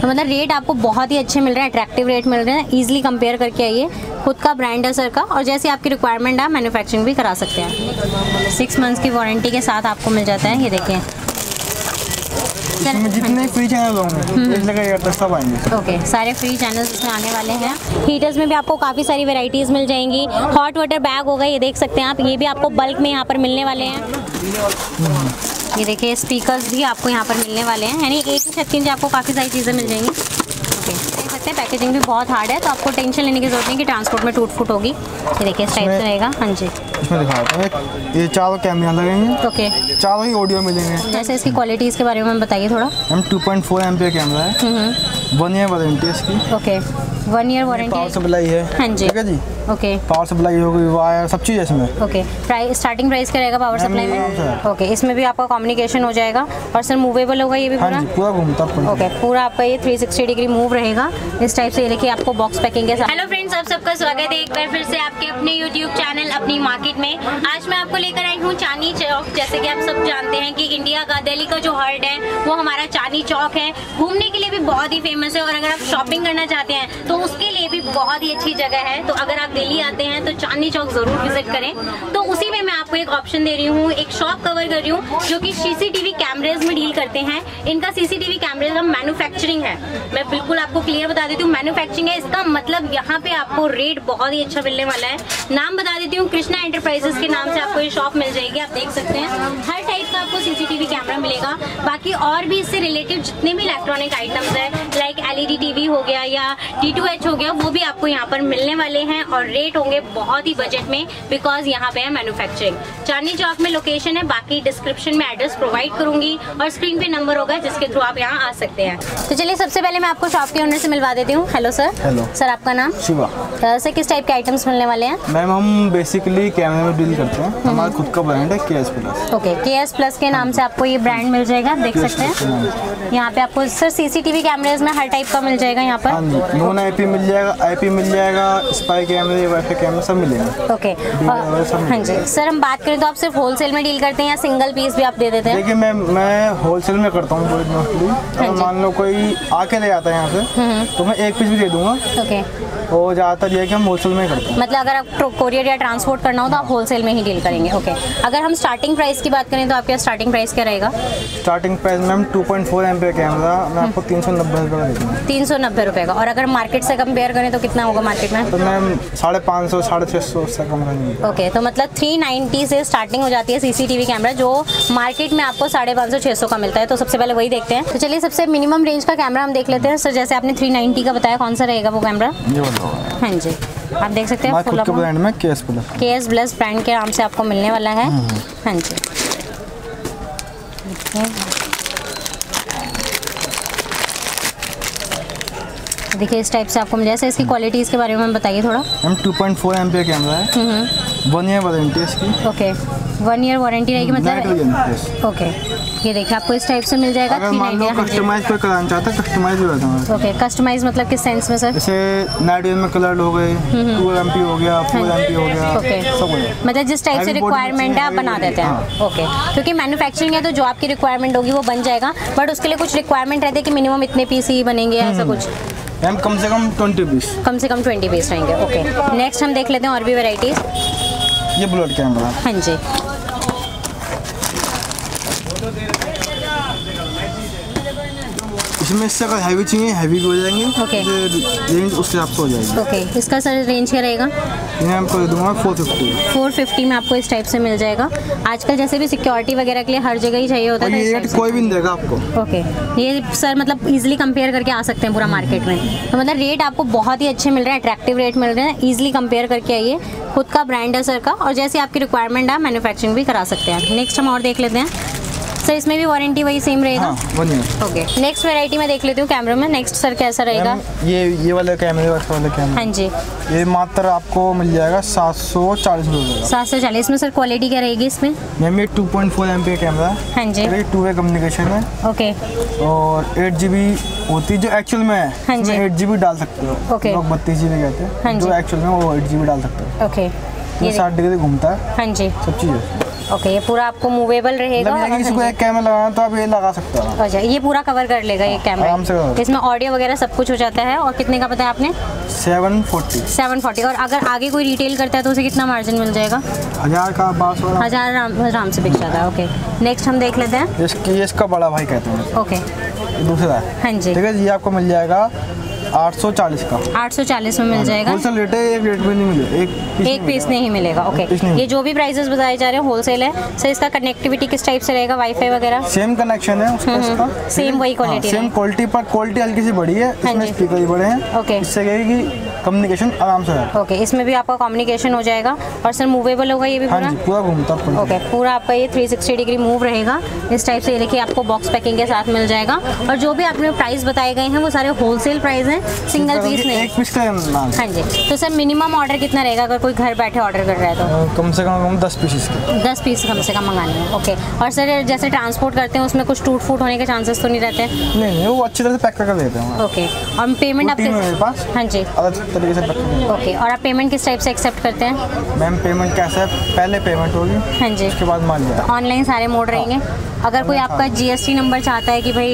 तो मतलब रेट आपको बहुत ही अच्छे मिल रहे हैं अट्रैक्टिव रेट मिल रहे हैं। इजीली कंपेयर करके आइए। खुद का ब्रांड है सर का और जैसे आपकी रिक्वायरमेंट है मैन्युफैक्चरिंग भी करा सकते हैं। सिक्स मंथ्स की वारंटी के साथ आपको मिल जाता है ये देखिए। जितने फ्री चैनल जगह एयरटेल सब आएँगे। ओके सारे फ्री चैनल्स इसमें आने वाले हैं। हीटर्स में भी आपको काफ़ी सारी वैरायटीज़ मिल जाएँगी। हॉट वाटर बैग होगा ये देख सकते हैं आप ये भी आपको बल्क में यहाँ पर मिलने वाले हैं। ये देखिए स्पीकर्स भी आपको यहाँ पर मिलने वाले हैं। यानी एक ही छत के नीचे आपको काफ़ी सारी चीज़ें मिल जाएँगी। ओके देख सकते हैं पैकेजिंग भी बहुत हार्ड है तो आपको टेंशन लेने की ज़रूरत नहीं कि ट्रांसपोर्ट में टूट फूट होगी। ये देखिए इस टाइप से रहेगा। हाँ जी। इसमें दिखा देता हूँ। ये चारों कैमरा लगेंगे ओके। चारों ही ऑडियो मिलेंगे। जैसे इसकी क्वालिटीज़ के बारे में बताइए थोड़ा। हम two point four M P camera है। हम्म वन ईयर वारंटी है इसकी। Okay. One year warranty power supply है। हाँ जी। ठीक है जी? ओके। पावर सप्लाई हो गई वायर सब चीज़ है इसमें। ओके। प्राइस स्टार्टिंग प्राइस क्या रहेगा पावर सप्लाई में? ओके इसमें भी आपका कम्युनिकेशन हो जाएगा। और सर मूवेबल होगा ये भी हाँ पूरा? पूरा घूमता ओके पूरा आपका ये 360 डिग्री मूव रहेगा। इस टाइप से ये देखिए आपको बॉक्स पैकिंग के साथ हेलो फ्रेंड्स आप सबका स्वागत है। एक बार फिर से आपके अपने YouTube चैनल अपनी मार्केट में। आज मैं आपको लेकर आई हूँ चांदी चौक। जैसे कि आप सब जानते हैं कि इंडिया का दिल्ली का जो हर्ट है, वो हमारा चांदी चौक है। घूमने के लिए भी बहुत ही फ़ेमस है और अगर आप शॉपिंग करना चाहते हैं तो उसके लिए भी बहुत ही अच्छी जगह है। तो अगर आप दिल्ली आते हैं तो चांदी चौक ज़रूर विज़िट करें। तो उसी में आपको एक ऑप्शन दे रही हूँ, एक शॉप कवर कर रही हूँ, जो कि सीसीटीवी कैमरेज में डील करते हैं। इनका सीसीटीवी कैमरेज का मैन्युफैक्चरिंग है। मैं बिल्कुल आपको क्लियर बता देती हूँ मैन्युफैक्चरिंग है। इसका मतलब यहाँ पे आपको रेट बहुत ही अच्छा मिलने वाला है। नाम बता देती हूँ, कृष्णा एंटरप्राइजेस के नाम से आपको ये शॉप मिल जाएगी, आप देख सकते हैं। हर टाइप का आपको सीसीटीवी कैमरा मिलेगा। बाकी और भी इससे रिलेटेड जितने भी इलेक्ट्रॉनिक आइटम्स है लाइक एलईडी टीवी हो गया या टी हो गया, वो भी आपको यहाँ पर मिलने वाले हैं और रेट होंगे बहुत ही बजट में बिकॉज़ यहाँ पे है मैन्युफैक्चरिंग चांदनी चौक में लोकेशन है बाकी डिस्क्रिप्शन में एड्रेस प्रोवाइड करूँगी और स्क्रीन पे नंबर होगा जिसके थ्रू आप यहाँ आ सकते हैं। तो चलिए सबसे पहले मैं आपको शॉप के ओनर से मिलवा देती हूँ। Hello sir Hello. सर आपका नाम? शिवा। सर किस टाइप के आइटम्स मिलने वाले हैं? मैम हम बेसिकली कैमरे में डील करते हैं। हमारा खुद का ब्रांड है K S plus okay K S plus के नाम से आपको ये ब्रांड मिल जाएगा देख सकते हैं। यहाँ पे आपको सर सीसीटीवी कैमरेज में हर टाइप का मिल जाएगा यहाँ हाँ पर जी नॉन आईपी मिल जाएगा आईपी मिल जाएगा स्पाई कैमरे वाईफाई कैमरे सब मिलेंगे। ओके हाँ जी सर हम बात करें तो आप सिर्फ़ होलसेल में डील करते हैं या सिंगल पीस भी आप दे देते हैं? देखिए मैं मैं होलसेल में करता हूँ मोस्टली हाँ अगर मान लो कोई आके ले आता है यहाँ से तो मैं एक पीस भी दे दूँगा। ओके और ज़्यादातर ये है कि हम होलसेल में करते हैं। मतलब अगर आप कोरियर या ट्रांसपोर्ट करना हो तो आप होलसेल में ही डील करेंगे। ओके अगर हम स्टार्टिंग प्राइस की बात करें तो आपका स्टार्टिंग प्राइस क्या रहेगा? Starting price ma'am two point four M P camera मैं आपको तीन सौ नब्बे रुपये का दे दूँगा। तीन सौ नब्बे रुपये का। और अगर मार्केट से कंपेयर करें तो कितना होगा मार्केट में? तो मैम साढ़े पाँच सौ साढ़े छः सौ उससे कम ओके तो मतलब 390 से स्टार्टिंग हो जाती है सीसीटीवी कैमरा जो मार्केट में आपको साढ़े पाँच सौ छः सौ का मिलता है। तो सबसे पहले वही देखते हैं। तो चलिए सबसे मिनिमम रेंज का कैमरा हम देख लेते हैं। सर जैसे आपने 390 का बताया कौन सा रहेगा वो कैमरा हाँ जी। आप देख सकते हैं फुल के ब्रांड में K S plus K S plus brand के नाम से आपको मिलने वाला है। हाँ जी। देखिए इस टाइप से आपको मिल जाएगा इसकी क्वालिटीज़ के बारे में बताइए थोड़ा। Ma'am two point four M P camera है वन ईयर वारंटी है इसकी। ओके वन ईयर वारंटी रहेगी मतलब ओके ये देखिए आपको इस टाइप से मिल जाएगा। कस्टमाइज कोई कराना चाहता है कस्टमाइज भी रहता ओके कस्टमाइज मतलब किस सेंस में सर जैसे नाइट विजन में कलर हो गए टू एम पी हो गया फोर एम हो गया ओके सब मतलब जिस टाइप से रिक्वायरमेंट है आप बना देते हैं। ओके क्योंकि मैन्युफैक्चरिंग है तो जो आपकी रिक्वायरमेंट होगी वो बन जाएगा। बट उसके लिए कुछ रिक्वायरमेंट रहती है कि मिनिमम इतने पीस ही बनेंगे ऐसा कुछ। मैम कम से कम ट्वेंटी पीस कम से कम ट्वेंटी पीस रहेंगे ओके नेक्स्ट हम देख लेते हैं और भी वेराइटीज़ ये बुलेट कैमरा हाँ जी। इसमें इससे अगर हैवी चाहिए हैवी भी हो जाएँगे। Okay. रेंज उस हिसाब से हो जाएगी। ओके इसका सर रेंज क्या रहेगा? मैं आपको दे दूँगा फोर फिफ्टी 450 में आपको इस टाइप से मिल जाएगा। आजकल जैसे भी सिक्योरिटी वगैरह के लिए हर जगह ही चाहिए होता है ये रेट कोई भी नहीं देगा आपको। ओके ये सर मतलब इजीली कंपेयर करके आ सकते हैं पूरा मार्केट में। तो मतलब रेट आपको बहुत ही अच्छे मिल रहे हैं अट्रैक्टिव रेट मिल रहे हैं। इजीली कंपेयर करके आइए। खुद का ब्रांड है सर का। और जैसे आपकी रिक्वायरमेंट है मैन्युफैक्चरिंग भी करा सकते हैं। नेक्स्ट हम और देख लेते हैं। सर इसमें भी वारंटी वही सेम रहेगा? हाँ one year okay next variety में देख लेती हूँ कैमरे में। नेक्स्ट सर कैसा रहेगा? ये ये वाले कैमरे वाले वाले कैमरे हाँ जी। ये मात्र आपको मिल जाएगा सात सौ चालीस रुपये सात सौ चालीस। में सर क्वालिटी क्या रहेगी इसमें? मैम ये two point four M P camera हाँ। जी। टू वे कम्युनिकेशन है। ओके और एट जी बी होती है जो एक्चुअल में है। हाँ जी। एट जी बी डाल सकते हो। Okay. लोग बत्तीस जी बी कहते हाँ। हैं जो एक्चुअल में वो एट जी बी डाल सकते हो। ओके ये साठ डिग्री घूमता है। हाँ जी। सब चीज़ ओके ये पूरा आपको मूवेबल रहेगा मतलब इसको एक कैमरा लगाना तो आप ये लगा सकते हो। अच्छा ये पूरा कवर कर लेगा ये कैमरा इसमें ऑडियो वगैरह सब कुछ हो जाता है और कितने का बताया आपने? Seven forty. 740 और अगर आगे कोई रिटेल करता है तो उसे कितना मार्जिन मिल जाएगा? हज़ार का बारह सौ। हज़ार आराम से बिक जाता है ओके नेक्स्ट हम देख लेते हैं। इसकी इसका बड़ा भाई कहते हैं। ओके दूसरा है। हाँ जी। ठीक है ये आपको मिल जाएगा आठ सौ चालीस का। 840 में मिल जाएगा। होलसेल रेट है एक रेट में नहीं मिले एक पीस एक पीस नहीं मिलेगा ओके ये जो भी प्राइसेस बताए जा रहे हैं होलसेल है सर इसका कनेक्टिविटी किस टाइप से रहेगा वाईफाई वगैरह? सेम कनेक्शन है उसका इसका। हम्म, वही क्वालिटी सेम क्वालिटी पर क्वालिटी हल्की सी बड़ी है इसमें स्पीकर बड़े हैं। ओके। इससे कि कम्युनिकेशन आराम से है। ओके इसमें भी आपका कम्युनिकेशन हो जाएगा। और सर मूवेबल होगा ये भी हाँ पूरा? पूरा घूमता पूरा। ओके पूरा आपका ये 360 डिग्री मूव रहेगा। इस टाइप से ये देखिए आपको बॉक्स पैकिंग के साथ मिल जाएगा। और जो भी आपने प्राइस बताए गए हैं वो सारे होलसेल प्राइस हैं सिंगल पीस नहीं। एक पीस का हाँ जी तो सर मिनिमम ऑर्डर कितना रहेगा अगर कोई घर बैठे ऑर्डर कर रहा है तो? कम से कम दस पीस इसके दस पीस कम से कम मंगानी है। ओके और सर जैसे ट्रांसपोर्ट करते हैं उसमें कुछ टूट फूट होने के चांसेस तो नहीं रहते? नहीं वो अच्छी तरह से पैक करके देते हैं। ओके और पेमेंट है आपके पास। हाँ जी। तरीके से करके ओके और आप पेमेंट किस टाइप से एक्सेप्ट करते हैं? मैम पेमेंट कैसा? है पहले पेमेंट होगी हाँ जी। उसके बाद मान लिया। ऑनलाइन सारे मोड रहेंगे? अगर कोई आपका जीएसटी नंबर चाहता है कि भाई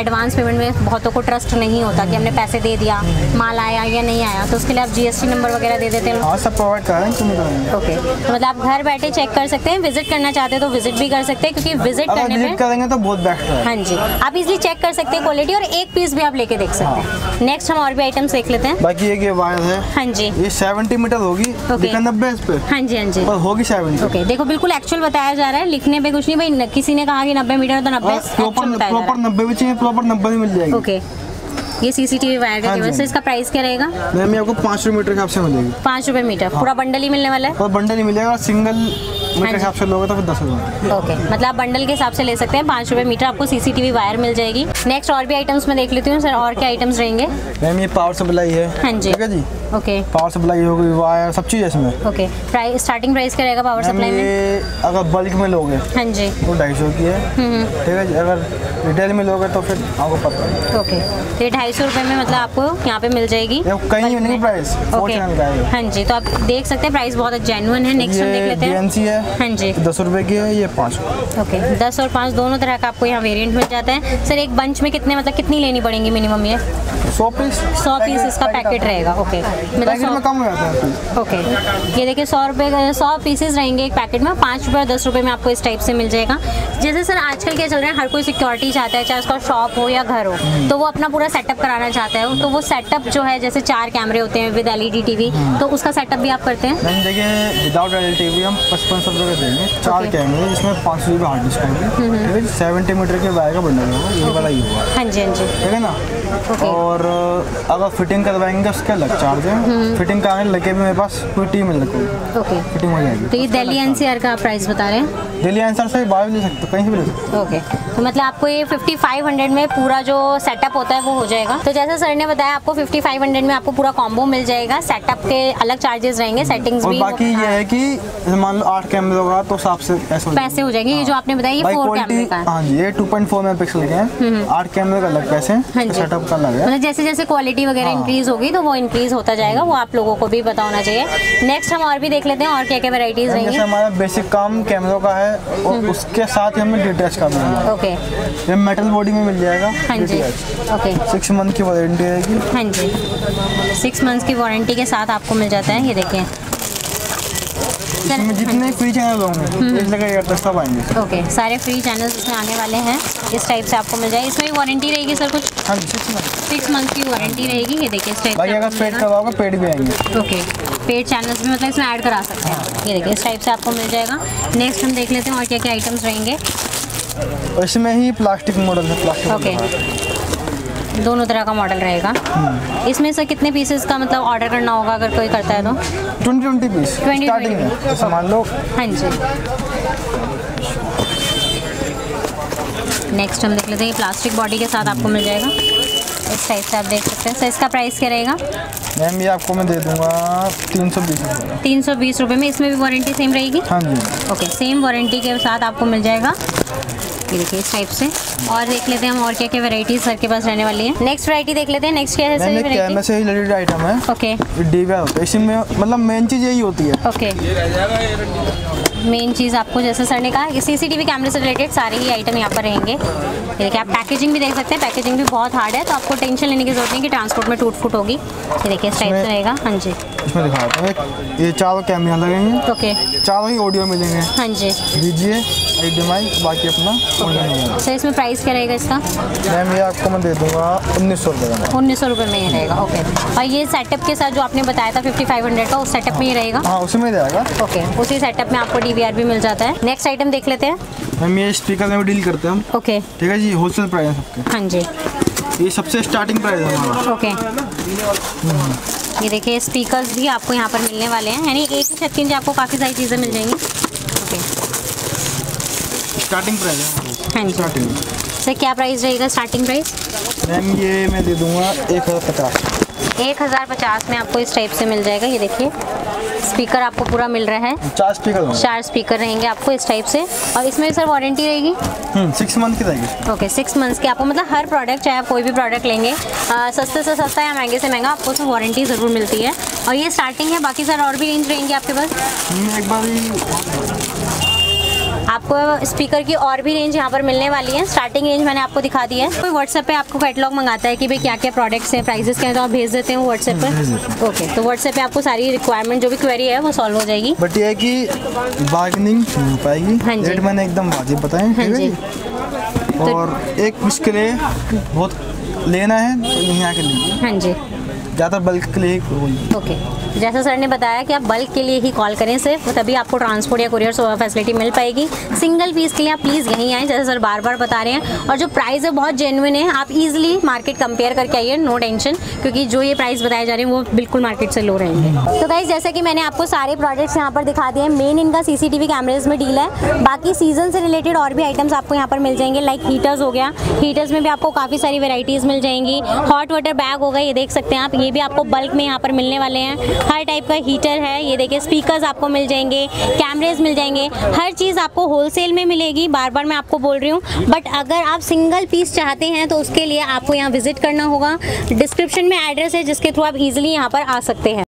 एडवांस पेमेंट में बहुतों को ट्रस्ट नहीं होता कि हमने पैसे दे दिया माल आया या नहीं आया तो उसके लिए आप जीएसटी नंबर वगैरह दे देते हैं। हाँ सब प्रोवाइड करें नहीं करेंगे ओके तो मतलब आप घर बैठे चेक कर सकते हैं विज़िट करना चाहते हैं तो विज़िट भी कर सकते हैं क्योंकि विज़िट करने में करेंगे तो बहुत बेस्ट है। हाँ जी. आप इजली चेक कर सकते हैं क्वालिटी और एक पीस भी आप लेके देख सकते हैं। नेक्स्ट हम और भी आइटम्स देख लेते हैं। बाकी ये वायर है। हाँ जी. ये 70 मीटर होगी नब्बे हाँ जी हाँ जी. होगी 70 ओके देखो बिल्कुल एक्चुअल बताया जा रहा है लिखने पे कुछ नहीं भाई किसी ने कहा कि नब्बे मीटर तो नब्बे प्रॉपर प्रॉपर रहा नब्बे भी चाहिए प्रॉपर नब्बे भी मिल जाएगी। ओके ये सीसीटीवी वायर का हाँ केबल हाँ इसका प्राइस क्या रहेगा? मैम ये आपको पाँच रुपए मीटर के हिसाब से मिलेगी। पाँच रुपए मीटर। हाँ। पूरा बंडल ही मिलने वाला है? और बंडल ही मिलेगा सिंगल हाँ मीटर के हिसाब से लोगे तो फिर दस रुपये ओके मतलब आप बंडल के हिसाब से ले सकते हैं। पाँच रुपए मीटर आपको सीसीटीवी वायर मिल जाएगी। नेक्स्ट और भी आइटम्स में देख लेती हूँ सर और क्या आइटम्स रहेंगे? मैम ये पावर सप्लाई है। हाँ जी। ठीक है जी? ओके पावर सप्लाई होगी वायर सब चीज़ है इसमें। ओके प्राइस स्टार्टिंग प्राइस क्या रहेगा पावर सप्लाई में? अगर बल्क में लोगे हाँ जी। तो ढाई सौ की है। हम्म, ठीक है जी? अगर रिटेल में लोगे तो फिर आपको पता है। ओके तो ये ढाई सौ रुपये में मतलब आपको यहाँ पे मिल जाएगी कहीं नहीं प्राइस ओके है जी तो आप देख सकते हैं प्राइस बहुत जेनुअन है। नेक्स्ट देख लेते हैं। है जी। दस रुपए की है ये पाँच। ओके दस और पाँच दोनों तरह का आपको यहाँ वेरिएंट मिल जाता है। सर एक बंच में कितने मतलब कितनी लेनी पड़ेंगी मिनिमम ये? सौ पीस सौ पीस इसका पैकेट रहेगा ओके। मतलब कम हो जाता है। ओके। ये देखिए सौ रुपये सौ पीसेस रहेंगे एक पैकेट में पाँच रुपये दस रुपये में आपको इस टाइप से मिल जाएगा। जैसे सर आजकल क्या चल रहा है हर कोई सिक्योरिटी चाहता है चाहे उसका शॉप हो या घर हो तो वो अपना पूरा सेटअप कराना चाहता है। तो वो सेटअप जो है जैसे चार कैमरे होते हैं विद एल टीवी तो उसका सेटअप भी आप करते हैं? देखिए विदाउट एल टी वी हम पचपन सौ रुपये का देंगे चार. कैमरे जिसमें पाँच सौ रुपये हार्ड डिस्क होगी सेवेंटी मीटर के वायर का बंडल होगा ये वाला ही होगा। हाँ जी हाँ जी। ठीक है ना. और अगर फिटिंग करवाएँगे उसके अलग चार्ज है। फिटिंग कराने लगे भी मेरे पास कोई टीम मिल रखी फिटिंग हो जाएगी। तो ये दिल्ली एनसीआर का प्राइस बता रहे हैं? दिल्ली आंसर से बाहर ले सकते कहीं से भी ले सकते। ओके। तो मतलब आपको ये 5500 में पूरा जो सेटअप होता है वो हो जाएगा। तो जैसे सर ने बताया आपको 5500 में आपको पूरा कॉम्बो मिल जाएगा। सेटअप के अलग चार्जेस रहेंगे सेटिंग्स भी बाकी ये है कि मान लो आठ कैमरे होगा तो हिसाब से ऐसे हो पैसे हो जाएँगे ये जो आपने बताया ये फोर कैमरे का। हाँ जी ये 2.4 मेगापिक्सल के हैं। आठ कैमरे का अलग पैसे हाँ सेटअप का अलग है। मतलब जैसे जैसे क्वालिटी वगैरह हाँ। इंक्रीज होगी तो वो इंक्रीज होता जाएगा वो आप लोगों को भी पता होना चाहिए। नेक्स्ट हम और भी देख लेते हैं और क्या क्या वेराइटीज जैसे रहेंगी हमारा बेसिक काम कैमरों का है और उसके साथ ही हमें डिटेच करना है। ओके ये मेटल बॉडी में मिल जाएगा हाँ जी। ओके सिक्स मंथ की वारंटी रहेगी। हाँ जी। सिक्स मंथ्स की वारंटी के साथ आपको मिल जाता है ये देखें इसमें जितने फ्री चैनल होंगे तक सब आएँगे। ओके सारे फ्री चैनल्स इसमें आने वाले हैं। इस टाइप से आपको मिल जाएगा। इसमें भी वारंटी रहेगी सर कुछ? हाँ जी सिक्स मंथ सिक्स मंथ की वारंटी रहेगी। ये देखिए इस टाइप अगर पेड। करवाओगे पेड भी आएँगे। ओके पेड चैनल्स भी मतलब इसमें ऐड करा सकते हैं। ये देखिए इस टाइप से आपको मिल जाएगा। नेक्स्ट हम देख लेते हैं और क्या क्या आइटम्स रहेंगे इसमें ही प्लास्टिक मॉडल है प्लास्टिक ओके दोनों तरह का मॉडल रहेगा। इसमें से कितने पीसेस का मतलब ऑर्डर करना होगा अगर कोई करता है तो? ट्वेंटी ट्वेंटी पीस 20 स्टार्टिंग है। जैसे लो। हाँ जी। नेक्स्ट हम देख लेते हैं ये प्लास्टिक बॉडी के साथ आपको मिल जाएगा। इस टाइप से आप देख सकते हैं। सर इसका प्राइस क्या रहेगा? मैम ये आपको मैं दे दूँगा तीन सौ बीस तीन सौ बीस रुपये में इसमें भी वारंटी सेम रहेगी? हाँ जी। ओके सेम वारंटी के साथ आपको मिल जाएगा। ये देखिए इस टाइप से। और देख लेते हैं हम और क्या क्या वैरायटी सर के पास रहने वाली है। नेक्स्ट वैरायटी देख लेते हैं। नेक्स्ट क्या है से ही रिलेटेड आइटम है ओके डी होता है इसमें मतलब मेन चीज़ यही होती है। ओके मेन चीज़ आपको जैसे सर ने कहा सीसीटीवी कैमरे से रिलेटेड सारे ही आइटम यहाँ पर रहेंगे। देखिए आप पैकेजिंग भी देख सकते हैं। पैकेजिंग भी बहुत हार्ड है तो आपको टेंशन लेने की ज़रूरत नहीं कि ट्रांसपोर्ट में टूट फूट होगी। ये देखिए इस टाइप से रहेगा। हाँ जी। इसमें दिखाता हूँ ये चारों कैमरा लगेंगे ओके चारों ही ऑडियो मिलेंगे। हाँ जी। दीजिए एच बाकी अपना ऑनलाइन सर इसमें प्राइस क्या रहेगा इसका? मैम ये आपको मैं दे दूँगा उन्नीस सौ रुपये उन्नीस सौ रुपये में ये रहेगा ओके और ये सेटअप के साथ जो आपने बताया था फिफ्टी फाइव हंड्रेड का उस सेटअप में ही रहेगा? हाँ उसी में रहेगा। ओके उसी सेटअप में आपको डीवीआर भी मिल जाता है। नेक्स्ट आइटम देख लेते हैं। मैम ये स्पीकर में डील करते हैं हम। ओके ठीक है जी होलसेल प्राइस है सबके। हाँ जी। ये सबसे स्टार्टिंग प्राइस है हमारा। ओके ये देखिए स्पीकर्स भी आपको यहाँ पर मिलने वाले हैं। यानी एक ही छत के नीचे आपको काफ़ी सारी चीज़ें मिल जाएँगी। ओके स्टार्टिंग प्राइस है हाँ जी। स्टार्टिंग सर क्या प्राइस रहेगा स्टार्टिंग प्राइस मैम ये मैं दे दूँगा एक हज़ार पचास। एक हज़ार पचास में आपको इस टाइप से मिल जाएगा। ये देखिए स्पीकर आपको पूरा मिल रहा है। चार स्पीकर चार स्पीकर रहेंगे आपको इस टाइप से। और इसमें सर वारंटी रहेगी? सिक्स मंथ की रहेगी ओके सिक्स मंथ्स के। आपको मतलब हर प्रोडक्ट चाहे आप कोई भी प्रोडक्ट लेंगे आ, सस्ते से सस्ता या महँगे से महँगा आपको उसमें वारंटी ज़रूर मिलती है। और ये स्टार्टिंग है बाकी सर और भी रेंज रहेंगे आपके पास? हम्म, एक बार आपको स्पीकर की और भी रेंज यहाँ पर मिलने वाली है। स्टार्टिंग रेंज मैंने आपको दिखा दी है। कोई व्हाट्सएप पे आपको कैटलॉग मंगाता है कि भाई क्या क्या प्रोडक्ट्स हैं प्राइजेस क्या हैं तो आप भेज देते हैं व्हाट्सएप पर ओके तो व्हाट्सएप पे आपको सारी रिक्वायरमेंट जो भी क्वेरी है वो सॉल्व हो जाएगी। बट ये है कि बार्गेनिंग हो पाएगी। हाँ जी। मैंने एकदम वाजिब बताए। हाँ जी? और एक मुश्किल है बहुत लेना है तो यहीं आके लीजिए हाँ जी। ज़्यादा बल्क के लिए ही ओके जैसा सर ने बताया कि आप बल्क के लिए ही कॉल करें सिर्फ़, तभी आपको ट्रांसपोर्ट या कुरियर फैसिलिटी मिल पाएगी। सिंगल पीस के लिए आप प्लीज़ यहीं आएँ, जैसे सर बार बार बता रहे हैं। और जो प्राइस है बहुत जेनुइन है, आप इजीली मार्केट कंपेयर करके आइए नो टेंशन क्योंकि जो ये प्राइस बताए जा रहे हैं, वो बिल्कुल मार्केट से लो रहेंगे। तो गाइज़ जैसे कि मैंने आपको सारे प्रोडक्ट्स यहाँ पर दिखा दिए मेन इनका सीसीटीवी कैमरेज में डील है। बाकी सीज़न से रिलेटेड और भी आइटम्स आपको यहाँ पर मिल जाएँगे लाइक हीटर्स हो गया। हीटर्स में भी आपको काफ़ी सारी वेराइटीज़ मिल जाएँगी। हॉट वाटर बैग होगा ये देख सकते हैं आप ये भी आपको बल्क में यहाँ पर मिलने वाले हैं। हर टाइप का हीटर है। ये देखिए स्पीकर्स आपको मिल जाएँगे कैमरेज मिल जाएँगे। हर चीज़ आपको होलसेल में मिलेगी। बार बार मैं आपको बोल रही हूँ। बट अगर आप सिंगल पीस चाहते हैं तो उसके लिए आपको यहाँ विज़िट करना होगा। डिस्क्रिप्शन में एड्रेस है, जिसके थ्रू आप इजिली यहाँ पर आ सकते हैं।